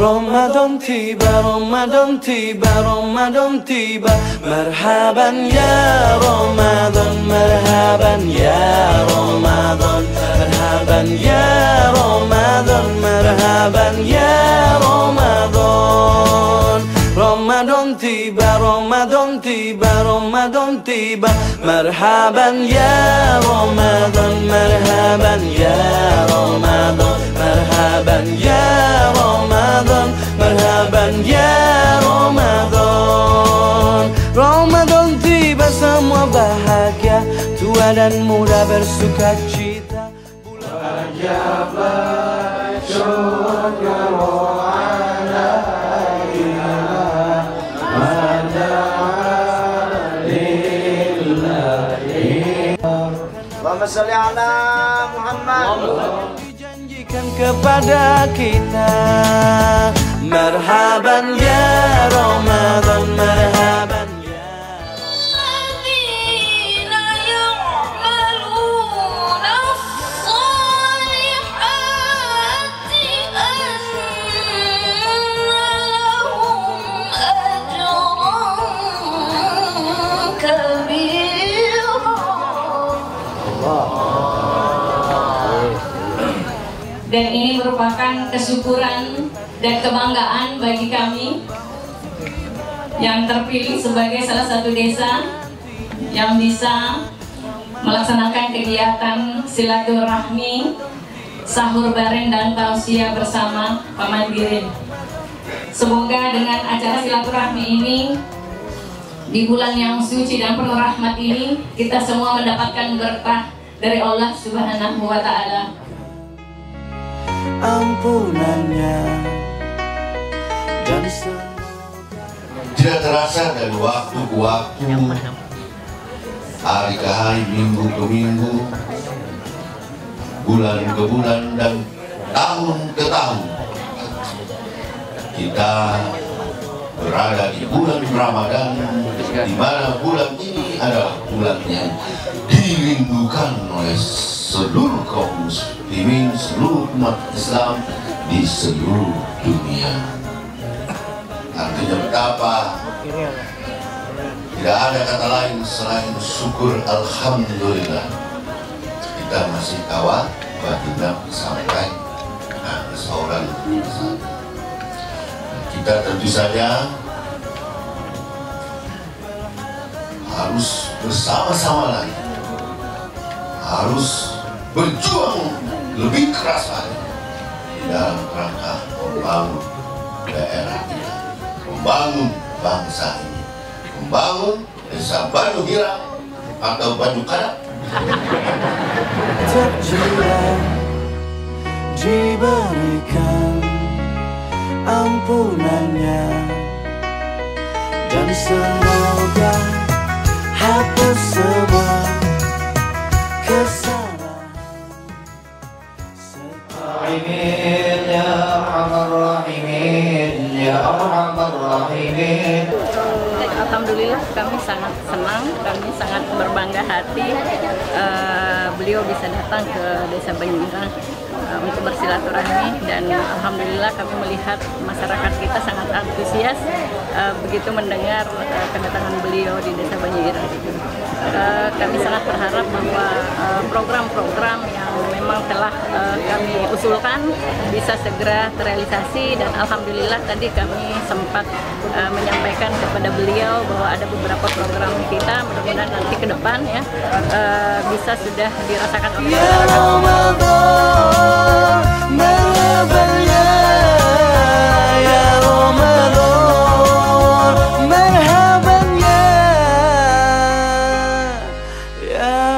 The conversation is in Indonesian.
Ramadan tiba Ramadan tiba Ramadan tiba Marhaban ya Ramadan Marhaban ya Ramadan Marhaban ya Ramadan Marhaban ya Ramadan Ramadan tiba Ramadan tiba Ramadan tiba Marhaban ya Ramadan Marhaban ya Ramadan Marhaban ya Ramadan bulan ya Ramadan. Ramadan tiba semua bahagia. Tua dan muda bersuka cita. Bulan ya Allahumma salli ala Muhammad. Dijanjikan kepada kita. Marhaban ya Ramadan Marhaban ya الذين يعملون الصالحات أن لهم أجرا كبيرا dan ini merupakan kesyukuran dan kebanggaan bagi kami yang terpilih sebagai salah satu desa yang bisa melaksanakan kegiatan silaturahmi sahur bareng dan tausiah bersama Paman Giring. Semoga dengan acara silaturahmi ini di bulan yang suci dan penuh rahmat ini kita semua mendapatkan berkah dari Allah Subhanahu wa taala. ampunannya dan Tidak terasa dari waktu ke waktu, hari ke hari, minggu ke minggu, bulan ke bulan, dan tahun ke tahun. Kita berada di bulan Ramadan, di mana bulan ini adalah bulan yang dirindukan oleh seluruh kaum muslimin, seluruh umat Islam di seluruh dunia. Artinya betapa tidak ada kata lain selain syukur Alhamdulillah. Kita masih kawat baginda sampai nah, seorang kita tentu saja harus bersama-sama lagi. Harus berjuang lebih keras lagi. Dalam rangka membangun daerah kita membangun bangsa ini. Membangun desa Batu Hirang atau Batu Karat. Diberikan ampunannya. Dan semoga hapus semua kesalahan. Rahimin ya Allah Rahimin ya Allah kami sangat senang, kami sangat berbangga hati eh, beliau bisa datang ke Desa Banyuirang eh, untuk bersilaturahmi. Dan Alhamdulillah kami melihat masyarakat kita sangat antusias eh, begitu mendengar eh, kedatangan beliau di Desa Banyuirang. Eh, kami sangat berharap bahwa program-program yang memang telah eh, kami usulkan bisa segera terrealisasi dan Alhamdulillah tadi kami sempat eh, menyampaikan kepada beliau bahwa ada beberapa program kita mudah-mudahan nanti ke depan ya eh, bisa sudah dirasakan oleh Ya masyarakat. Yeah.